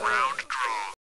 Wow.